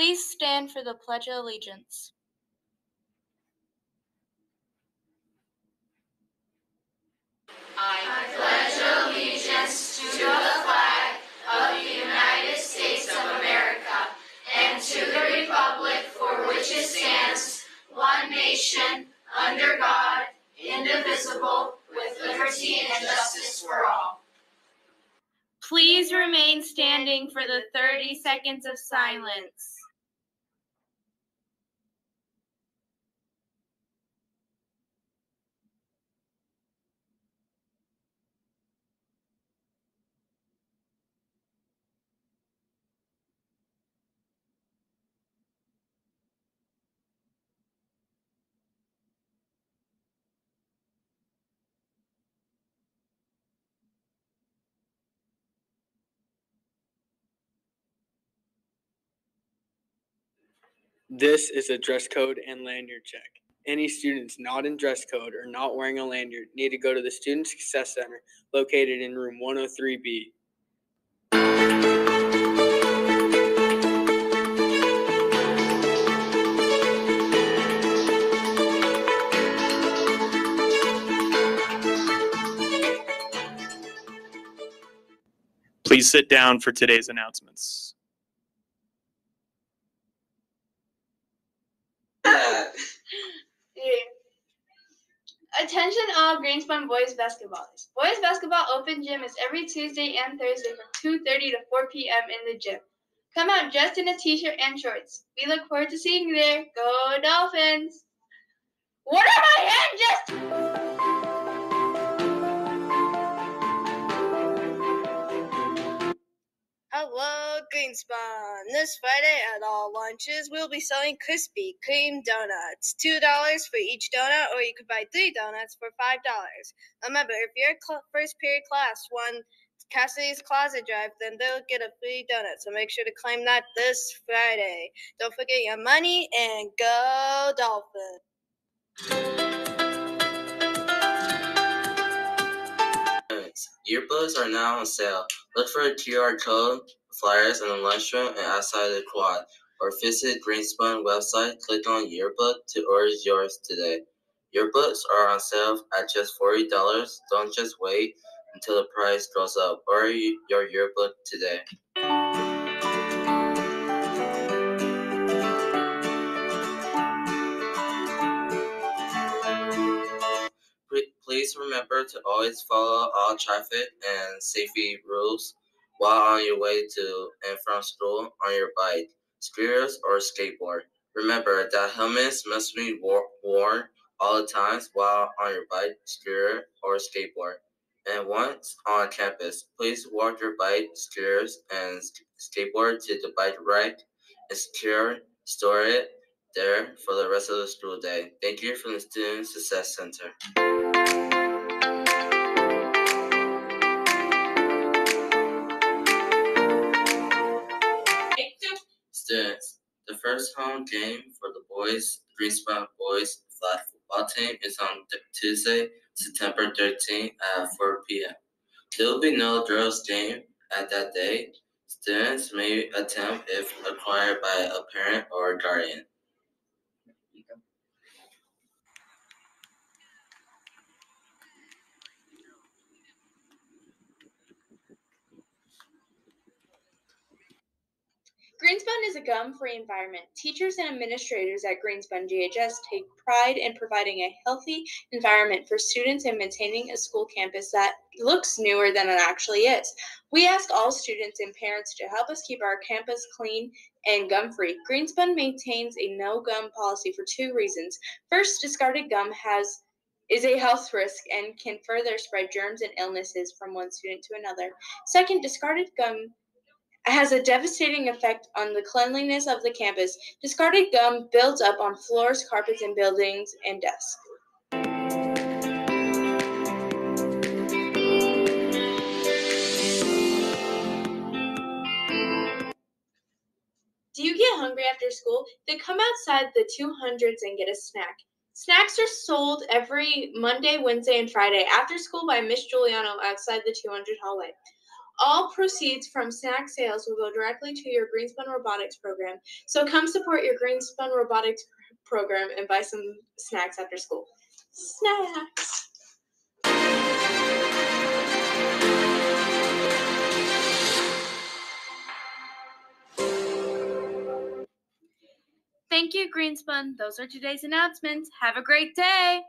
Please stand for the Pledge of Allegiance. I pledge allegiance to the flag of the United States of America and to the republic for which it stands, one nation, under God, indivisible, with liberty and justice for all. Please remain standing for the 30 seconds of silence. This is a dress code and lanyard check. Any students not in dress code or not wearing a lanyard need to go to the Student Success Center located in room 103B. Please sit down for today's announcements. Attention all Greenspun boys basketballers. Boys basketball open gym is every Tuesday and Thursday from 2.30 to 4 p.m. in the gym. Come out dressed in a t-shirt and shorts. We look forward to seeing you there. Go Dolphins! What This Friday at all lunches, we'll be selling Krispy Kreme donuts. $2 for each donut, or you could buy three donuts for $5. Remember, if your first period class won Cassidy's Closet Drive, then they'll get a free donut. So make sure to claim that this Friday. Don't forget your money and go Dolphins. Earbuds are now on sale. Look for a QR code, flyers in the lunchroom and outside the quad, or visit Greenspun website. Click on Yearbook to order yours today. Yearbooks are on sale at just forty dollars. Don't just wait until the price goes up. Order your yearbook today. Please remember to always follow all traffic and safety rules while on your way to and from school on your bike, scooters, or skateboard. Remember that helmets must be worn all the times while on your bike, scooter, or skateboard. And once on campus, please walk your bike, scooters, and skateboard to the bike rack and secure, store it there for the rest of the school day. Thank you from the Student Success Center. First home game for the boys Greenspun boys flag football team is on Tuesday, September 13th at 4 p.m. There will be no girls game at that day. Students may attempt if required by a parent or guardian. Greenspun is a gum-free environment. Teachers and administrators at Greenspun GHS take pride in providing a healthy environment for students and maintaining a school campus that looks newer than it actually is. We ask all students and parents to help us keep our campus clean and gum-free. Greenspun maintains a no-gum policy for two reasons. First, discarded gum has is a health risk and can further spread germs and illnesses from one student to another. Second, discarded gum has a devastating effect on the cleanliness of the campus. Discarded gum builds up on floors, carpets, and buildings and desks. Do you get hungry after school? Then come outside the 200s and get a snack. Snacks are sold every Monday, Wednesday, and Friday after school by Miss Giuliano outside the 200 hallway. All proceeds from snack sales will go directly to your Greenspun Robotics program. So come support your Greenspun Robotics program and buy some snacks after school. Snacks. Thank you, Greenspun. Those are today's announcements. Have a great day.